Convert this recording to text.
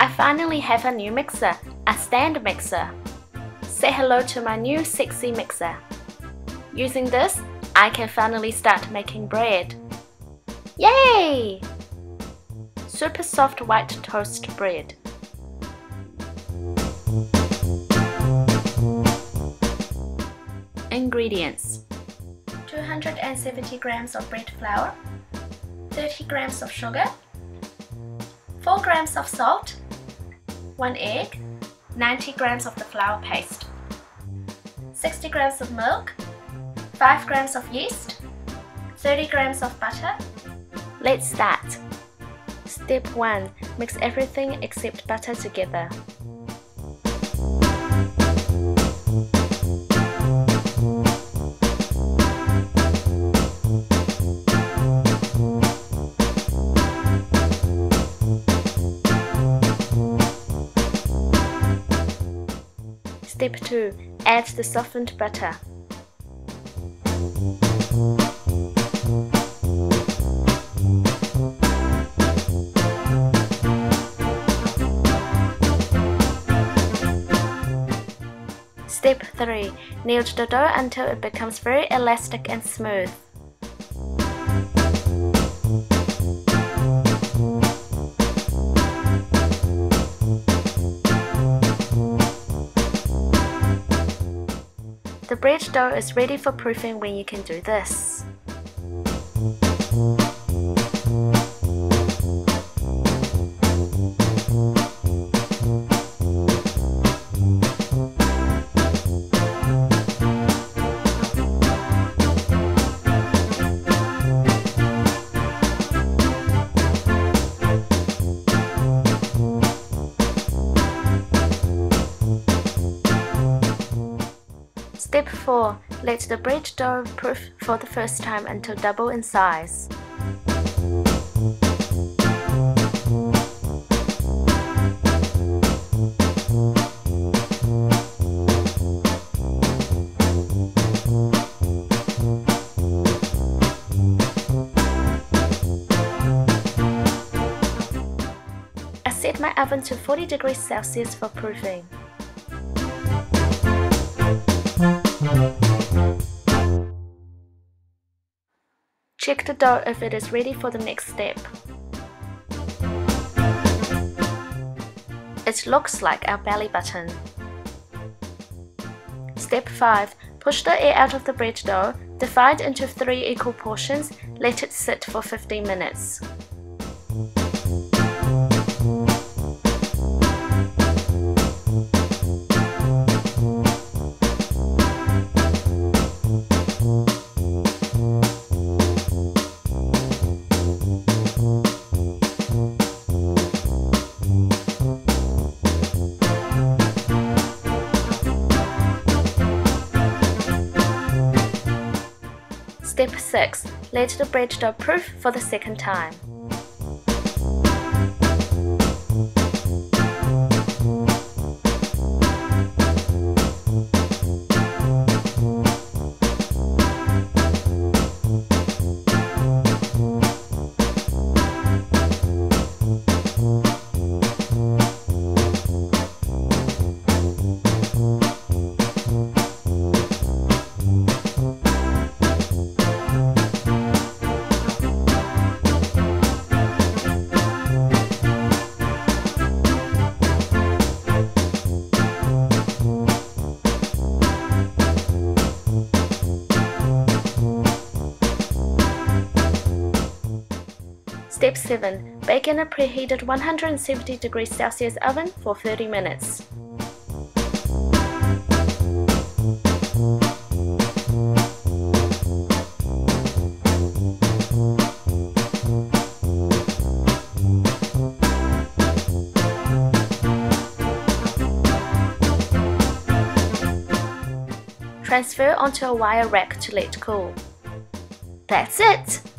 I finally have a new mixer, a stand mixer. Say hello to my new sexy mixer. Using this, I can finally start making bread. Yay! Super soft white toast bread. Ingredients 270 grams of bread flour, 30 grams of sugar, 4 grams of salt, 1 egg, 90 grams of the flour paste, 60 grams of milk, 5 grams of yeast, 30 grams of butter. Let's start. Step 1. Mix everything except butter together. Step 2. Add the softened butter. Step 3. Knead the dough until it becomes very elastic and smooth. The bread dough is ready for proofing when you can do this. Step 4. Let the bread dough proof for the first time until double in size. I set my oven to 40 degrees Celsius for proofing. Check the dough if it is ready for the next step. It looks like our belly button. Step 5. Push the air out of the bread dough, divide into 3 equal portions, let it sit for 15 minutes. Step 6. Let the bread dough proof for the second time. 7. Bake in a preheated 170 degrees Celsius oven for 30 minutes. Transfer onto a wire rack to let cool. That's it!